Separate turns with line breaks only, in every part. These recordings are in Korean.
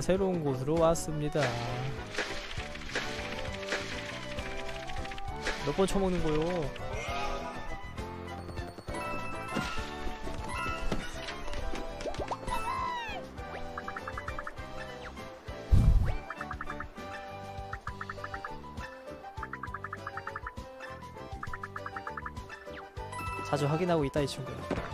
새로운 곳으로 왔습니다. 몇 번 쳐먹는 거요? 자주 확인하고 있다 이 친구야.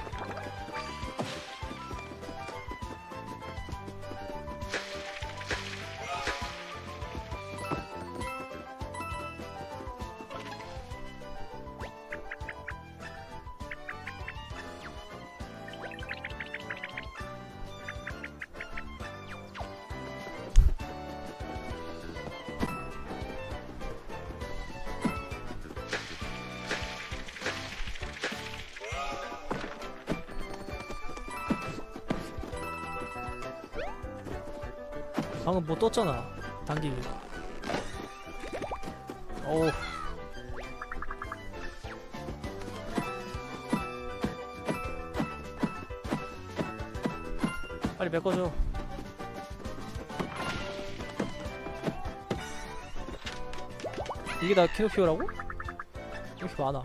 뭐 떴잖아. 당기기. 어우. 빨리 메꿔줘. 이게 다 키노피오라고? 왜 이렇게 많아?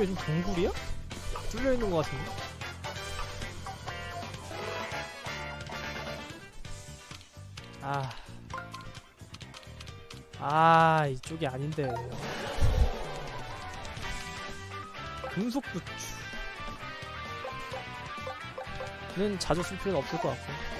왼쪽에 좀 동굴이야? 뚫려 있는 것 같은데? 아. 아, 이쪽이 아닌데. 금속 부추. 는 자주 쓸 필요는 없을 것 같고.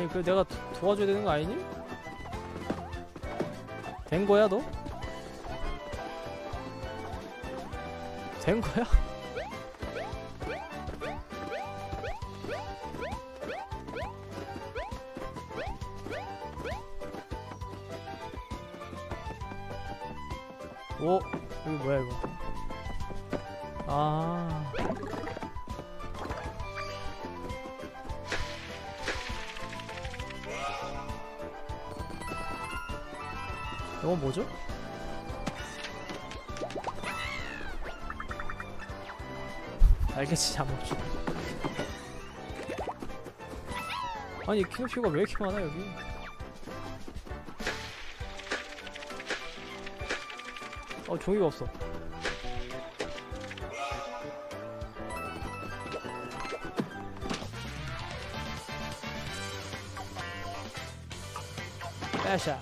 아니 그 내가 도, 도와줘야 되는 거 아니니? 된 거야 너? 된 거야? 아니 키노피오가 왜 이렇게 많아 여기? 어 종이가 없어. 빼샤.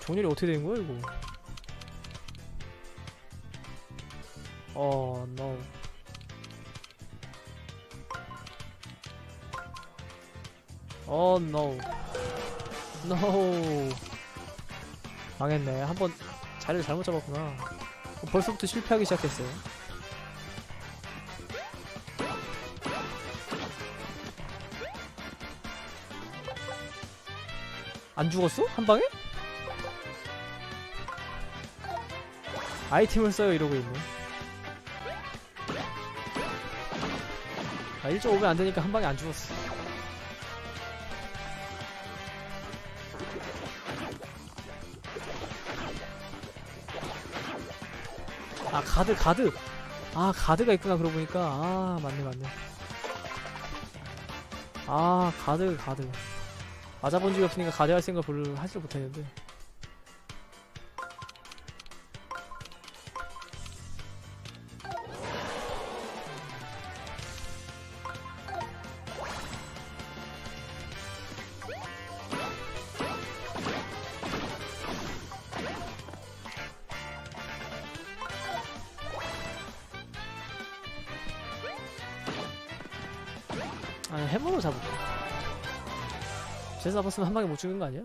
정렬이 어떻게 된 거야 이거? 어, no. 어, no. no. 망했네. 한번 자리를 잘못 잡았구나. 어, 벌써부터 실패하기 시작했어요. 안 죽었어? 한 방에? 아이템을 써요 이러고 있네 1.5배 안되니까 한방에 안 죽었어. 아 가드 가드. 아 가드가 있구나 그러고 보니까. 아 맞네 맞네. 아 가드 가드. 맞아본 적이 없으니까 가드 할 생각 별로 하지를 못했는데 쟤 잡았으면 한 방에 못 죽는 거 아니야?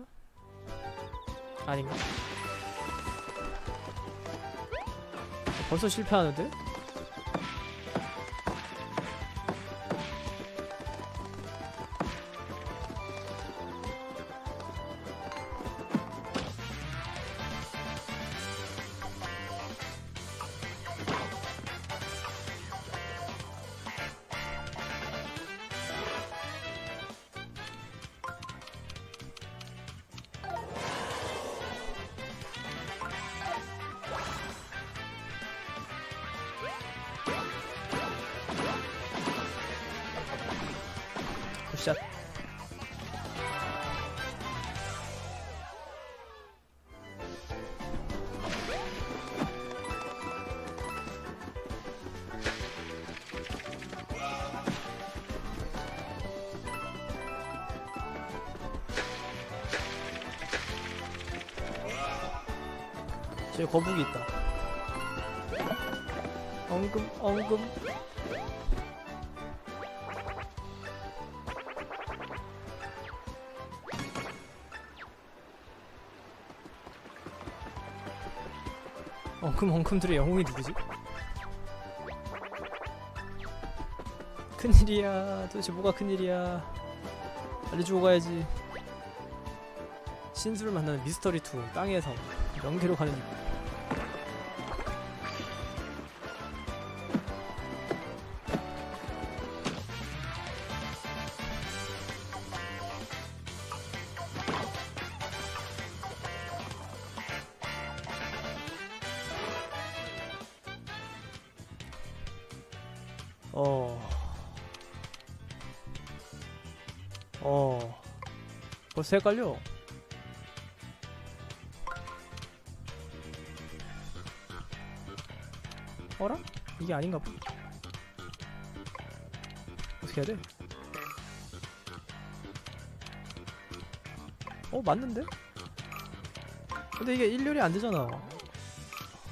아닌가? 벌써 실패하는데? 굿샷 저기 거북이 있다. 엉금 엉금 엉큼 엉큼들의 영웅이 누구지? 큰일이야. 도대체 뭐가 큰일이야? 알려주고 가야지. 신수를 만나는 미스터리 2 땅에서 명계로 가는 어. 어. 벌써 헷갈려. 어라? 이게 아닌가 봐. 어떻게 해야 돼? 어, 맞는데? 근데 이게 일렬이 안 되잖아.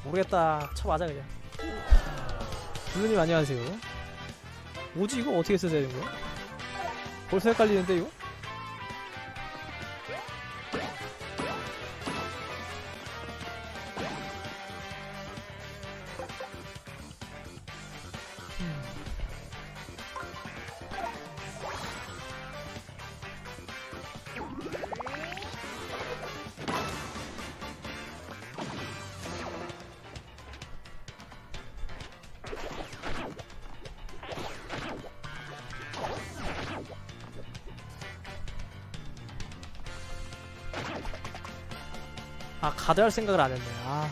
모르겠다. 쳐 맞아, 그냥. 블루님 안녕하세요. 뭐지 이거 어떻게 써야 되는 거야? 벌써 헷갈리는데 이거? 아 가드 할 생각을 안 했네. 아.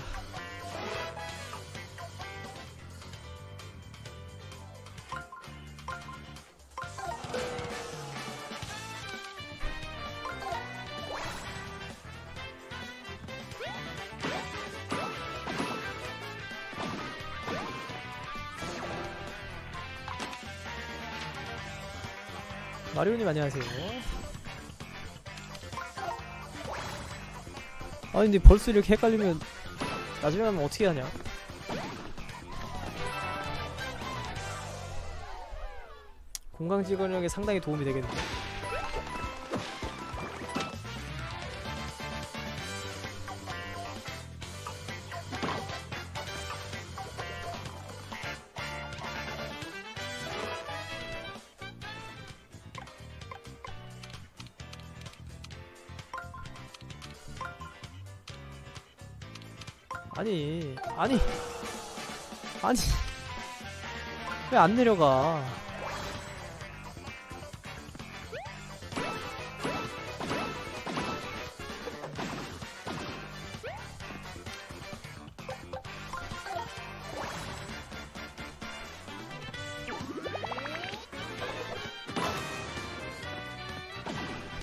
마리오님 안녕하세요. 아니 근데 벌써 이렇게 헷갈리면 나중에 가면 어떻게 하냐? 공강직원력에 상당히 도움이 되겠는데. 아니, 왜 안 내려가?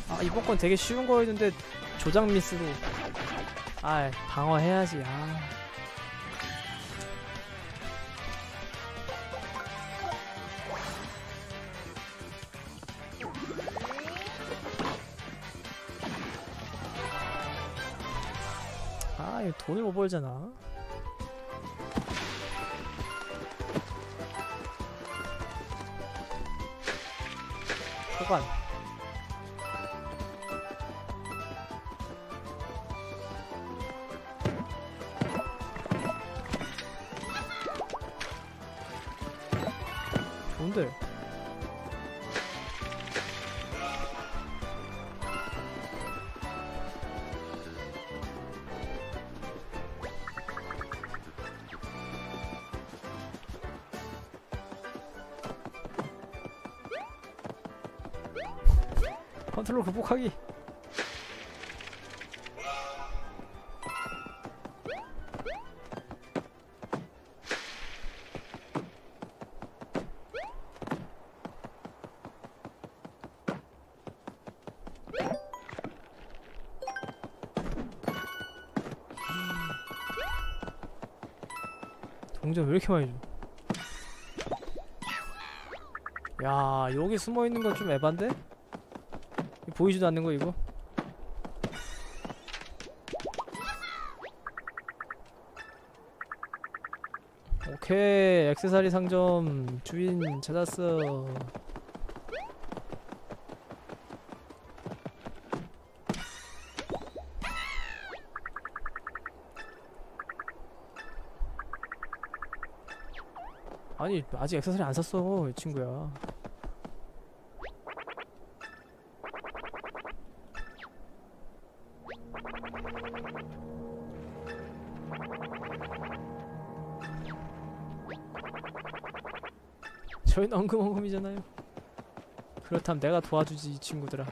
아, 이번 건 되게 쉬운 거였는데 조작 미스로. 아 방어해야지. 아 돈을 못 벌잖아. 소관 컨트롤 극복하기 동전 왜 이렇게 많이 줘? 야 여기 숨어있는 건 좀 에반데? 보이지도 않는 거 이거? 오케이 액세서리 상점 주인 찾았어 아니 아직 액세서리 안 샀어 이 친구야 저희는 엉금엉금이잖아요. 그렇다면 내가 도와주지 이 친구들아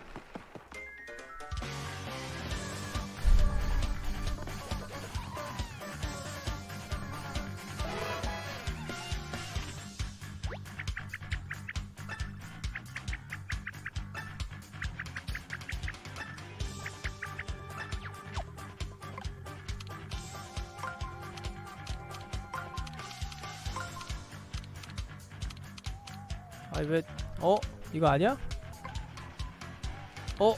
이거 아니야? 어?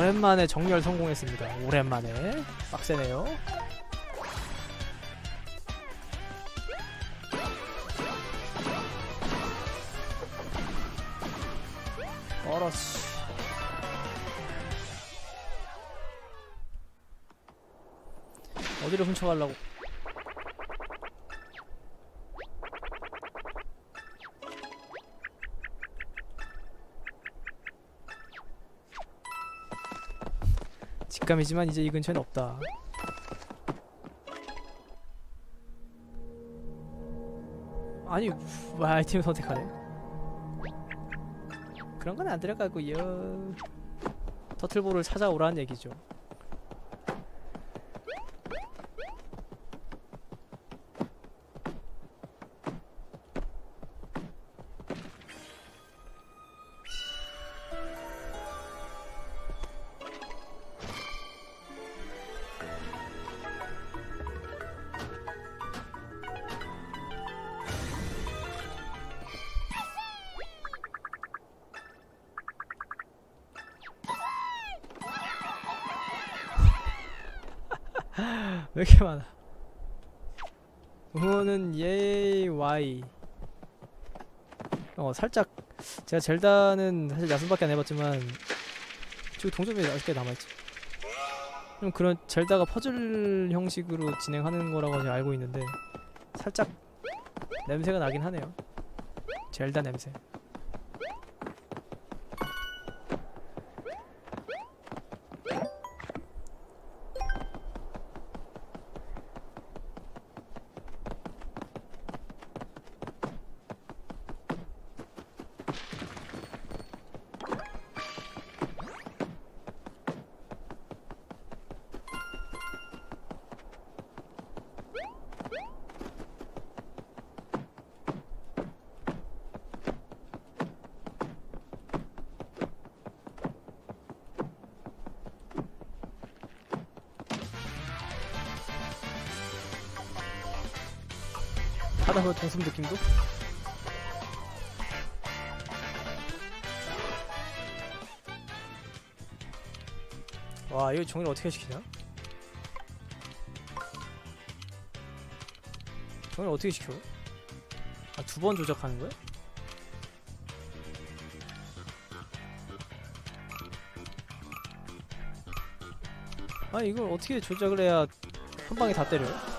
오랜만에 정렬 성공했습니다. 오랜만에 빡세네요. 얼었어. 어디를 훔쳐가려고? 직감이지만 이제 이 근처엔 없다. 아니, 왜 아이템 선택하네? 그런 건 안 들어가고요. 터틀볼을 찾아오라는 얘기죠. 왜 이렇게 많아? 응원은 예이 와이. 어 살짝 제가 젤다는 사실 야숨밖에 안 해봤지만 저기 동점이 아직까지 남아있지. 좀 그런 젤다가 퍼즐 형식으로 진행하는 거라고 제가 알고 있는데 살짝 냄새가 나긴 하네요. 젤다 냄새. 중독? 와 이거 정리를 어떻게 시키냐? 정리를 어떻게 시켜? 아 두 번 조작하는 거야? 아 이걸 어떻게 조작을 해야 한 방에 다 때려요?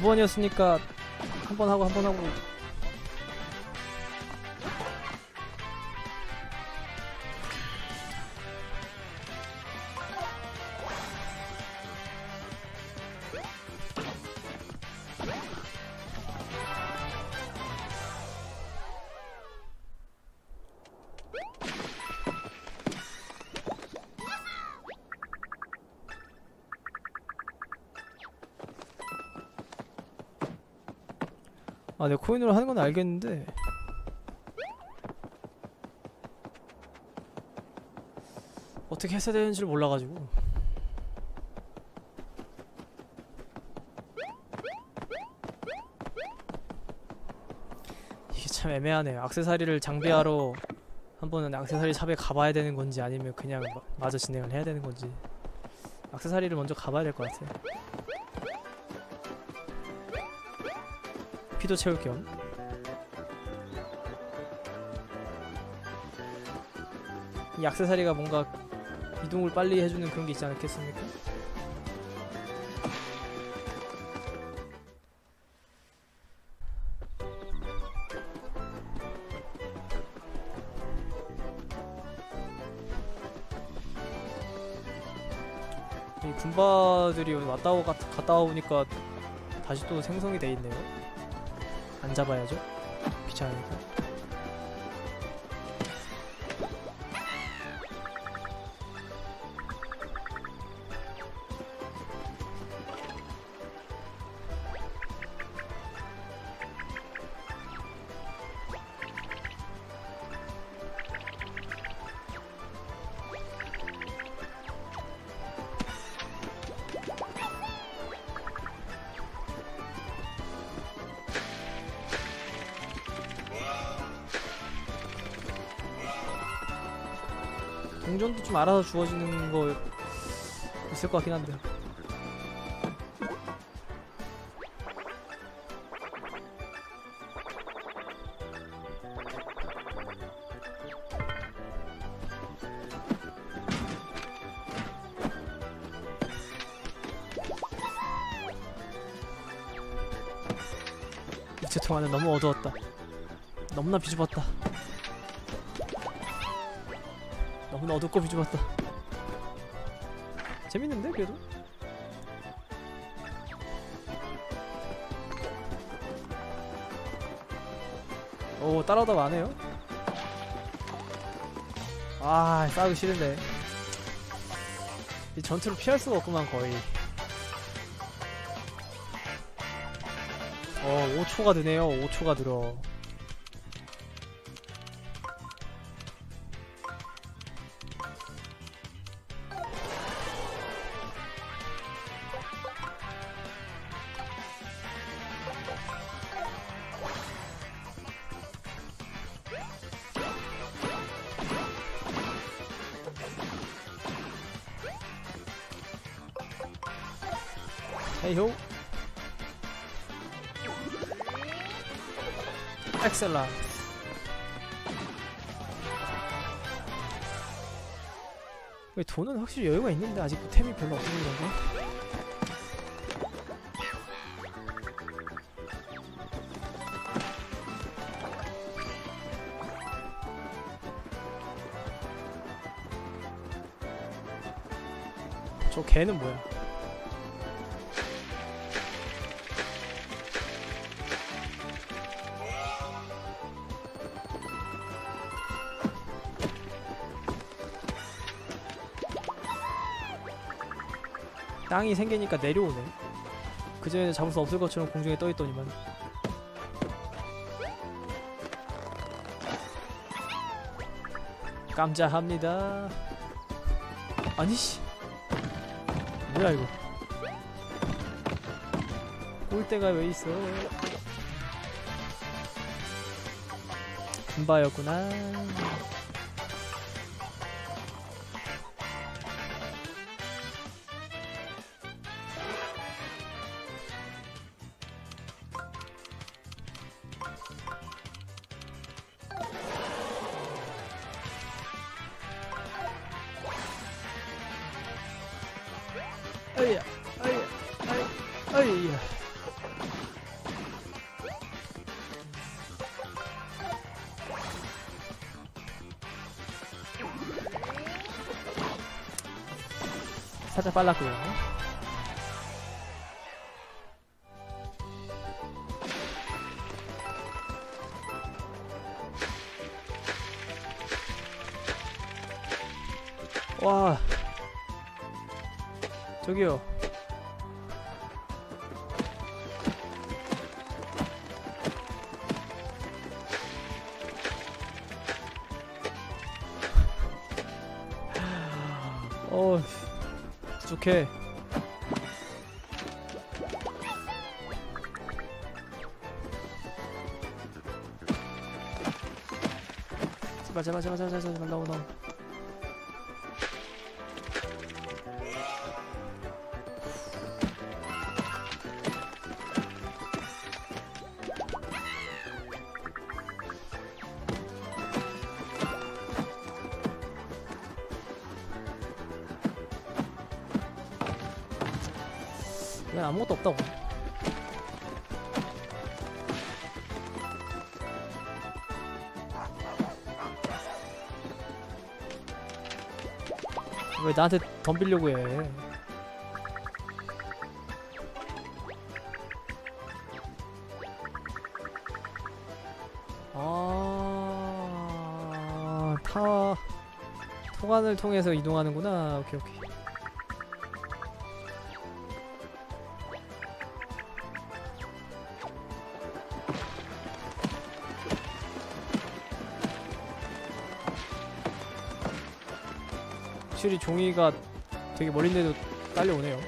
두 번이었으니까 한 번 하고 한 번 하고 내 코인으로 하는 건 알겠는데. 어떻게 해야 되는지를 몰라가지고. 이게 참 애매하네요. 악세사리를 장비하러 한 번은 악세사리 샵에 가봐야 되는 건지 아니면 그냥 마, 마저 진행을 해야 되는 건지. 악세사리를 먼저 가봐야 될 것 같아. 피도 채울 겸이 액세서리가 뭔가 이동을 빨리 해주는 그런 게 있지 않겠습니까? 이 군바들이 왔다 오 갔다 오니까 다시 또 생성이 돼 있네요. 안 잡아야죠. 귀찮으니까. 동전도 좀 알아서 주어지는 거 있을 것 같긴 한데. 이체 통화는 너무 어두웠다. 너무나 비좁았다. 너무나 어둡고 비좁았다. 재밌는데 그래도? 오 따라오다 마네요. 아 싸우기 싫은데. 이 전투를 피할 수가 없구만 거의. 어 5초가 드네요. 5초가 들어. 엑셀라 왜 돈은 확실히 여유가 있는데 아직 템이 별로 없는 건가? 저 개는 뭐야? 땅이 생기니까 내려오네. 그전에 잡을 수 없을 것처럼 공중에 떠 있더니만. 깜짝합니다. 아니 씨. 뭐야 이거? 올 때가 왜 있어? 금바였구나. 살짝 빨랐고요. 와 저기요 부족해 제발 제발 제발 제발 제발 제발 나오 나오 왜 나한테 덤비려고 해 아, 타, 통관을 통해서 이동하는구나. 오케이, 오케이. 종이가 되게 멀린데도 딸려오네요.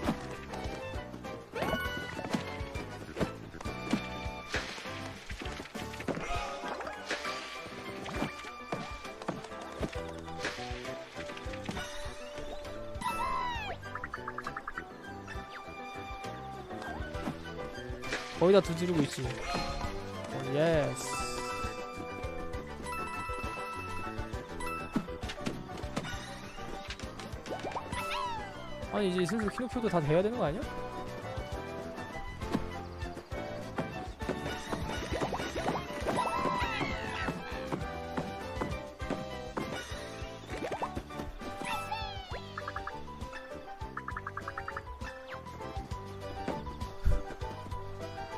거의 다 두드리고 있지. 오, 예스. 아니 이제 슬슬 키노표도 다 돼야 되는 거 아니야?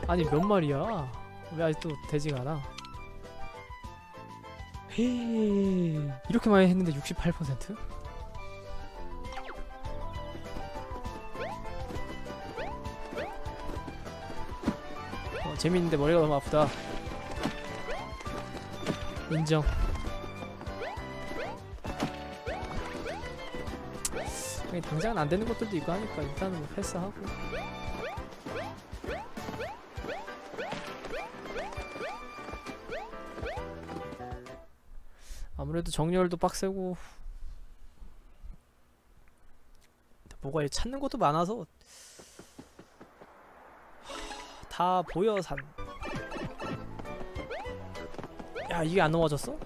아니 몇 마리야? 왜 아직도 되지가 않아? 헤이 이렇게 많이 했는데 68%? 재밌는데 머리가 너무 아프다. 인정. 당장은 안 되는 것들도 있고 하니까 일단은 뭐 패스하고. 아무래도 정렬도 빡세고 뭐가 찾는 것도 많아서 다 보여 산. 야 이게 안 넘어졌어?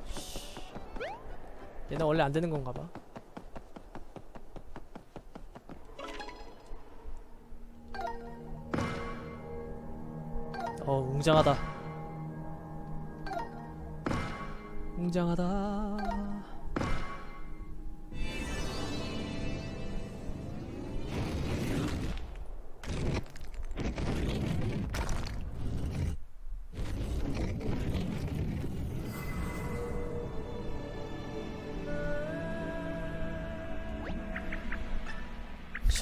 얘는 원래 안 되는 건가 봐. 어 웅장하다. 웅장하다.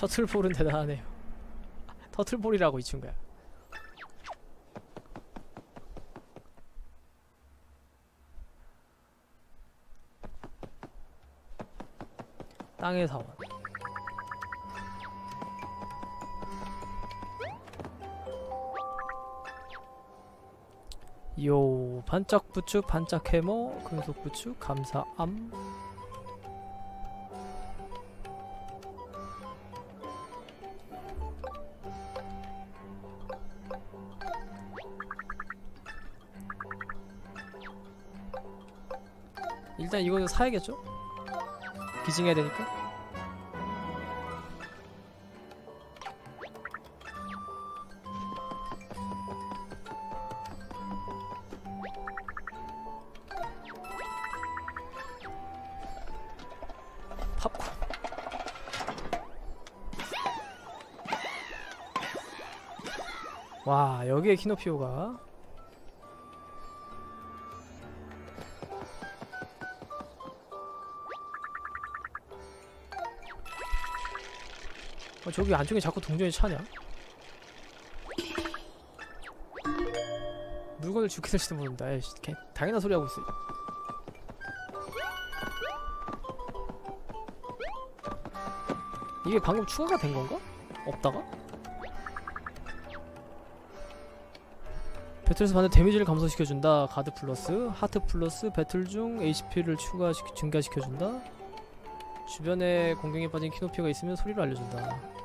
셔틀볼은 대단하네요. 터틀볼이라고 이 친구야. 땅의 사원. 요 반짝 부추 반짝 해머 금속 부추 감사암 일단 이거는 사야겠죠? 기증해야 되니까. 팝콘. 와 여기에 키노피오가 저기 안쪽에 자꾸 동전이 차냐? 물건을 죽게 될지도 모른다 에이씨 개- 당연한 소리 하고 있어 이게 방금 추가가 된 건가? 없다가? 배틀에서 받는 데미지를 감소시켜준다 가드 플러스 하트 플러스 배틀 중 HP를 추가 증가시켜준다 주변에 공격에 빠진 키노피가 있으면 소리를 알려준다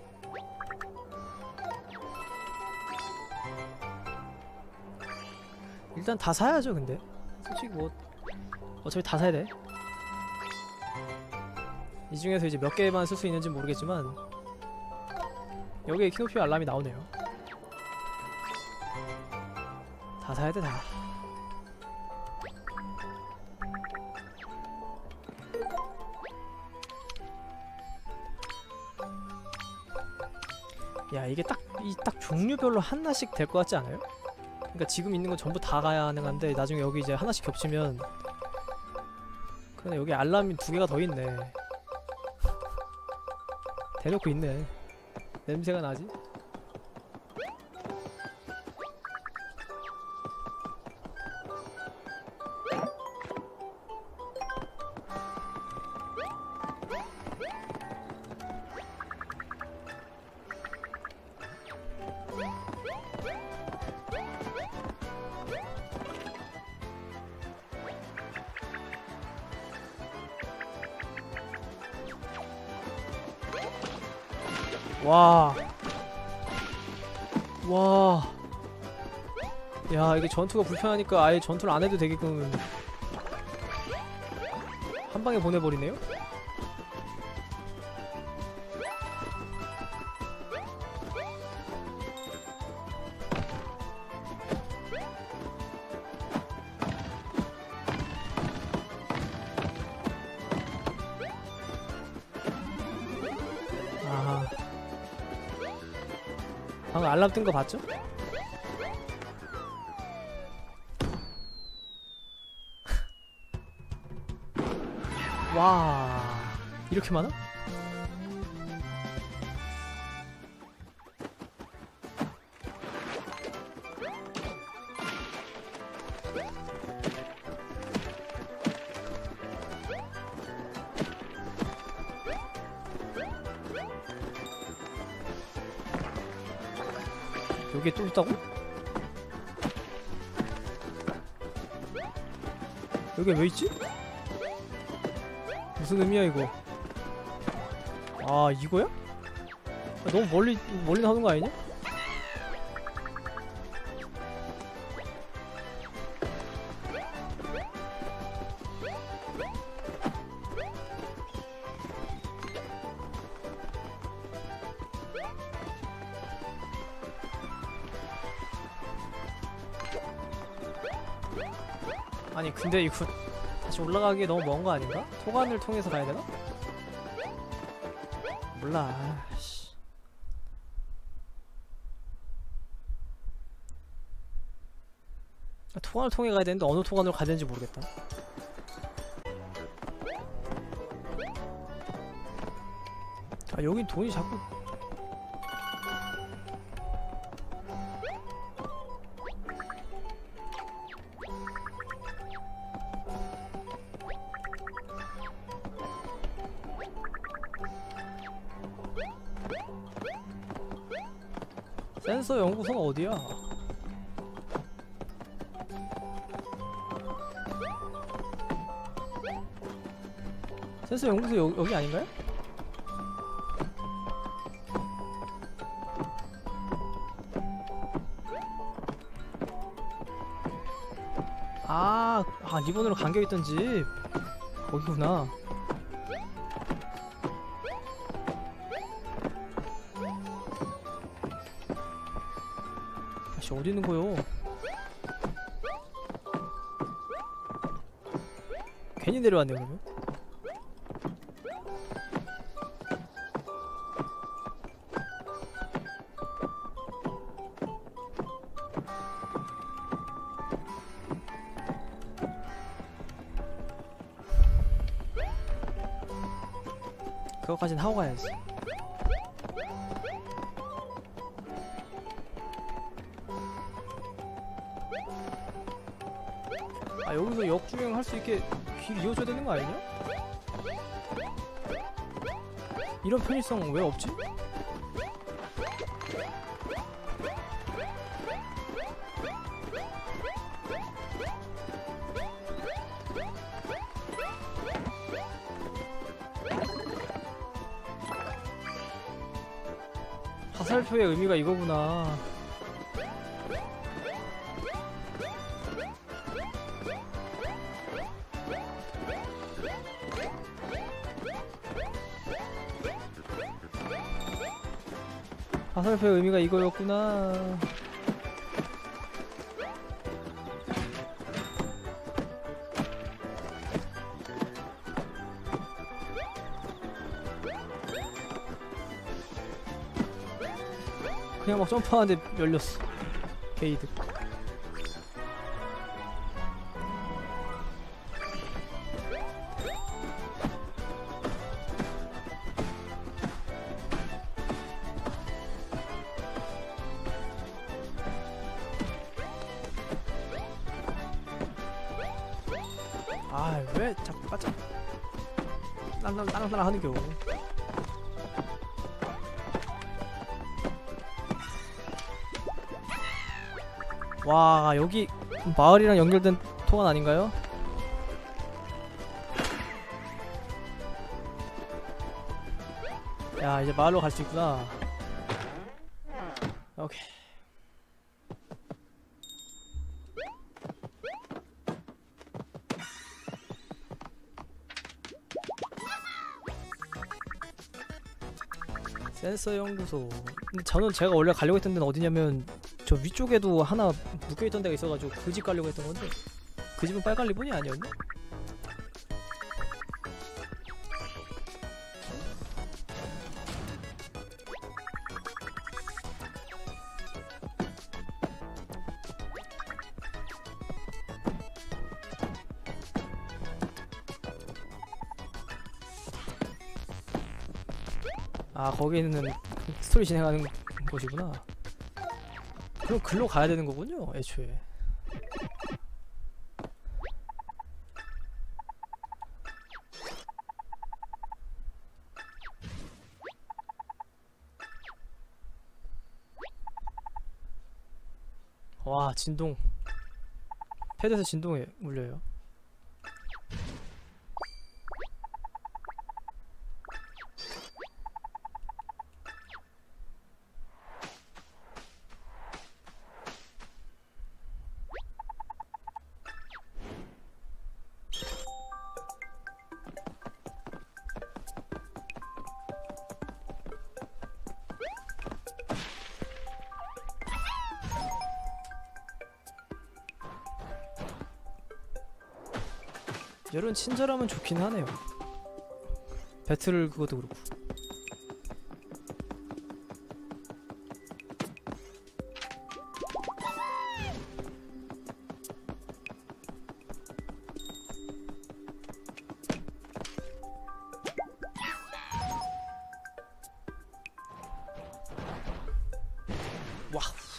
일단 다 사야죠 근데 솔직히 뭐 어차피 다 사야 돼이 중에서 이제 몇 개만 쓸 수 있는지 모르겠지만 여기에 키노피오 알람이 나오네요 다 사야 돼 다. 야 이게 딱 이 딱 종류별로 하나씩 될 것 같지 않아요? 그러니까 지금 있는 건 전부 다 가능한데 나중에 여기 이제 하나씩 겹치면 그래 여기 알람이 두 개가 더 있네 대놓고 있네 냄새가 나지? 와. 야, 이게 전투가 불편하니까 아예 전투를 안 해도 되게끔 한 방에 보내버리네요? 방금 뜬 거 봤죠? 와 이렇게 많아? 여기 왜 있지? 무슨 의미야 이거? 아 이거야? 아, 너무 멀리 멀리 나오는 거 아니냐? 근데 이거 다시 올라가기 너무 먼 거 아닌가? 토관을 통해서 가야 되나? 몰라. 씨. 아, 토관을 통해 가야 되는데 어느 토관으로 가야 되는지 모르겠다. 아 여긴 돈이 자꾸 어디야? 센스 연구소 여, 여기 아닌가요? 아, 아 리본으로 간격있던 집 거기구나 아씨 어디 있는 거요? 괜히 내려왔네 그러면 그거까진 하고 가야지 길 이어줘야 되는 거 아니냐? 이런 편의성 왜 없지? 화살표의 의미가 이거구나. 화살표의 의미가 이거였구나. 그냥 막 점프하는데 열렸어. 게이드. 딴딴 딴딴 하는 겨. 와, 여기 마을이랑 연결된 통안 아닌가요? 야, 이제 마을로 갈 수 있구나. 오케이. 센서 연구소. 근데 저는 제가 원래 가려고 했던 데는 어디냐면 저 위쪽에도 하나 묶여있던 데가 있어가지고 그 집 가려고 했던 건데 그 집은 빨간 리본이 아니었나? 거기는 스토리 진행하는 곳이구나. 그럼 글로 가야 되는 거군요 애초에. 와 진동. 패드에서 진동에 울려요 이런 친절하면 좋긴 하네요. 배틀 그것도 그렇고. 와우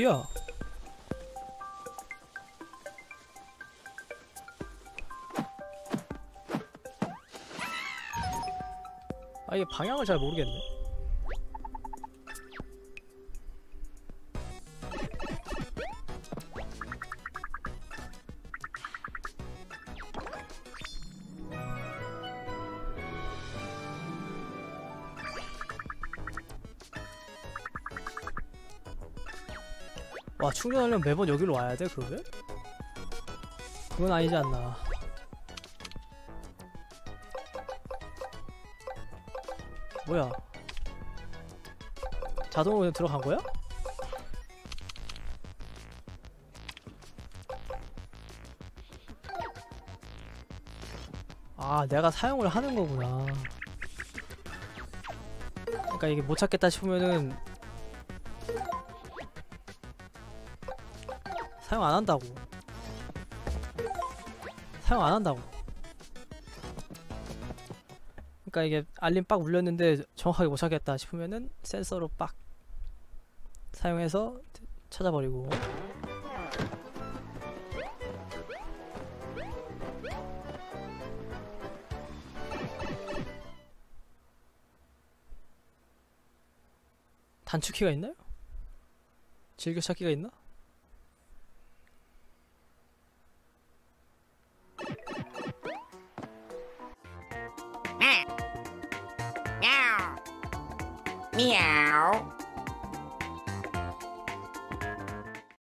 어디야? 아 이게 방향을 잘 모르겠네. 충전하려면 매번 여기로 와야 돼 그러면? 그건 아니지 않나 뭐야 자동으로 그냥 들어간 거야? 아 내가 사용을 하는 거구나 그러니까 이게 못 찾겠다 싶으면은 사용 안 한다고. 사용 안 한다고. 그러니까 이게 알림 빡 울렸는데 정확하게 못 찾겠다 싶으면은 센서로 빡 사용해서 찾아버리고. 단축키가 있나요? 즐겨찾기가 있나?